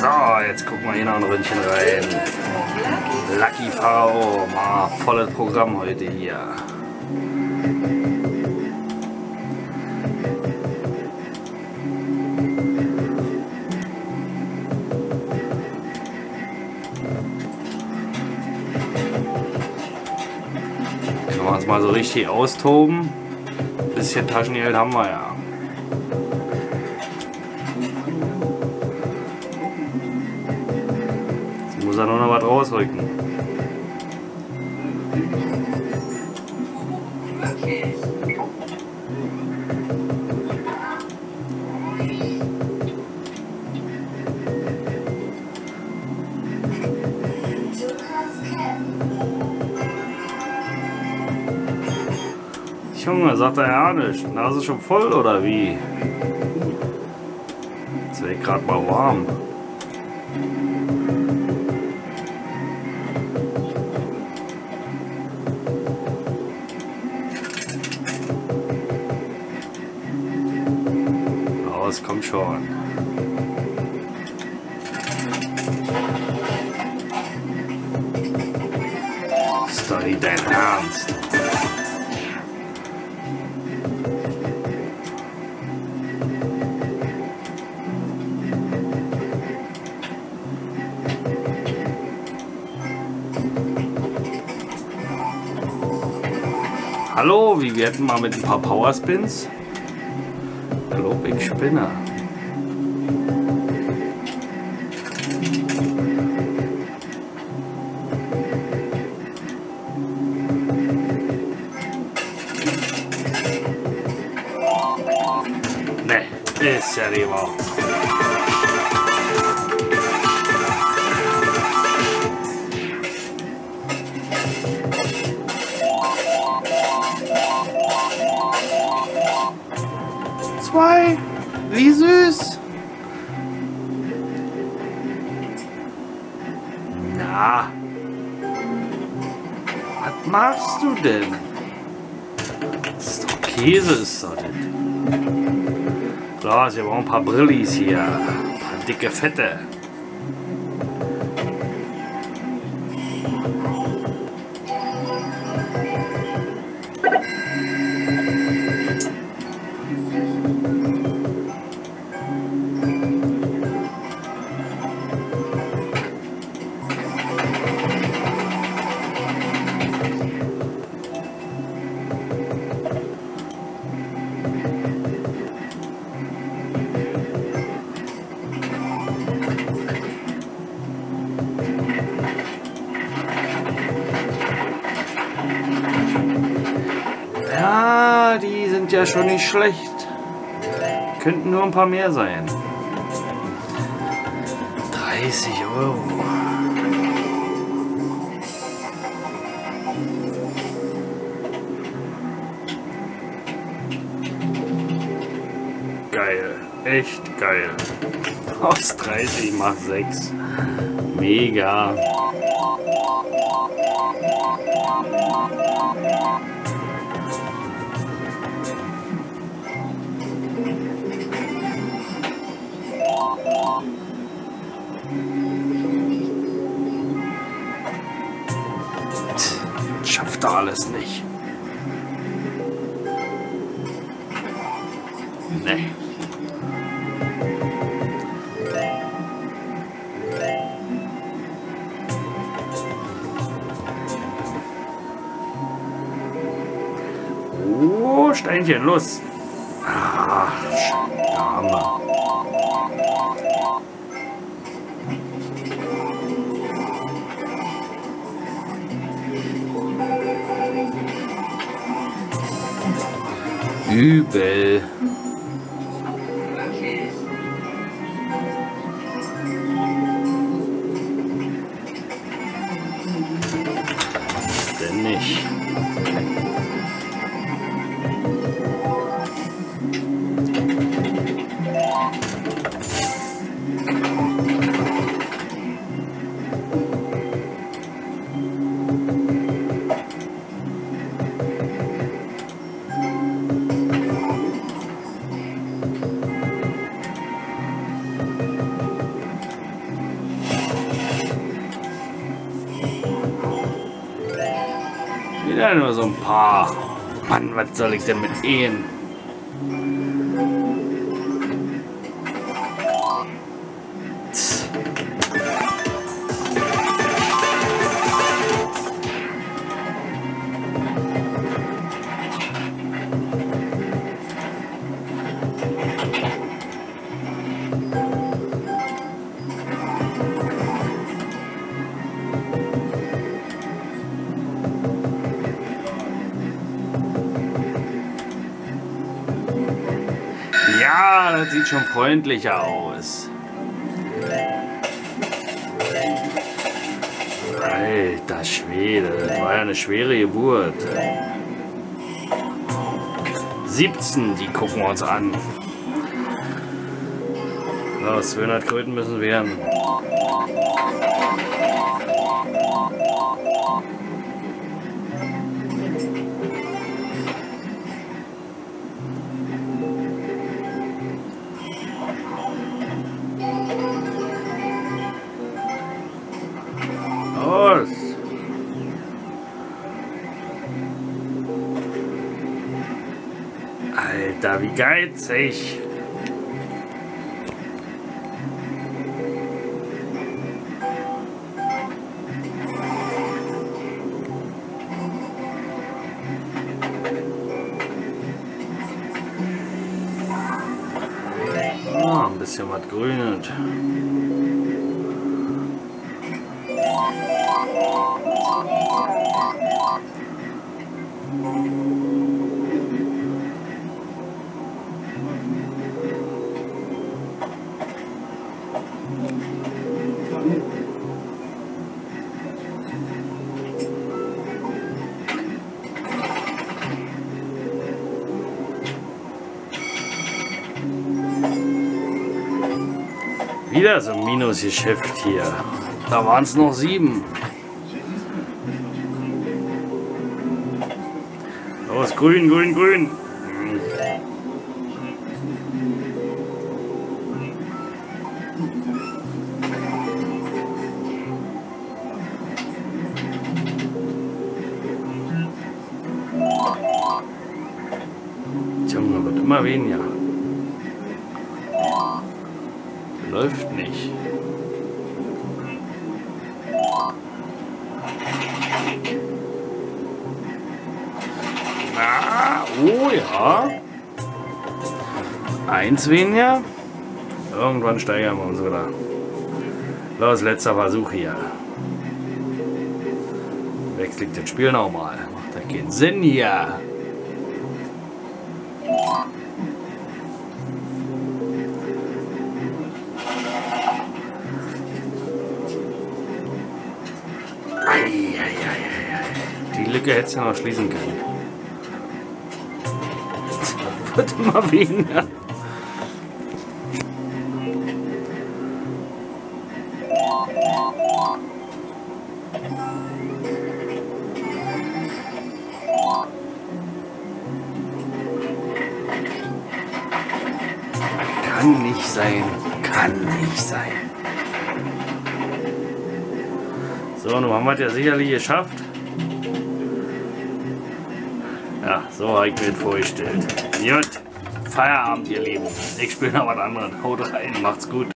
So, jetzt gucken wir hier noch ein Ründchen rein. Lucky V, mal volles Programm heute hier. Können wir uns mal so richtig austoben. Bisschen Taschengeld haben wir ja. Nur noch was rausrücken. Junge, sagt er ja nicht. Nase schon voll oder wie? Jetzt wäre ich gerade mal warm. Aber es kommt schon. Ist dein Ernst. Hallo, wie werden mal mit ein paar Powerspins? Glaub ich spinne. Ne, ist ja Zwei. Wie süß. Na. Was machst du denn? Das ist doch Käse, ist das. So, wir brauchen ein paar Brillis hier. Ein paar dicke Fette. Ja, die sind ja schon nicht schlecht. Könnten nur ein paar mehr sein. 30 Euro. Geil. Echt geil. Aus 30 macht 6. Mega. Alles nicht. Nee. Oh, Steinchen, los. Ach, Dame. Übel. Ja, nur so ein paar. Mann, was soll ich denn mit Ehen? Ja, das sieht schon freundlicher aus. Alter Schwede, das war ja eine schwere Geburt. 17, die gucken wir uns an. So, 200 Kröten müssen werden. Alter, wie geizig! Ah, ein bisschen was grünet. Wieder so ein Minusgeschäft hier. Da waren es noch sieben. Los, grün, grün, grün. Junge, wird immer weniger. Läuft nicht. Na, oh ja. Eins weniger. Irgendwann steigern wir uns wieder. Los, letzter Versuch hier. Wechselt das Spiel nochmal. Macht ja keinen Sinn hier. Lücke hätte ja noch schließen können. Wird immer weniger. Kann nicht sein. Kann nicht sein. So, nun haben wir es ja sicherlich geschafft. Ja, so habe ich mir vorgestellt. Gut, Feierabend, ihr Lieben. Ich spiele noch was anderes. Haut rein, macht's gut.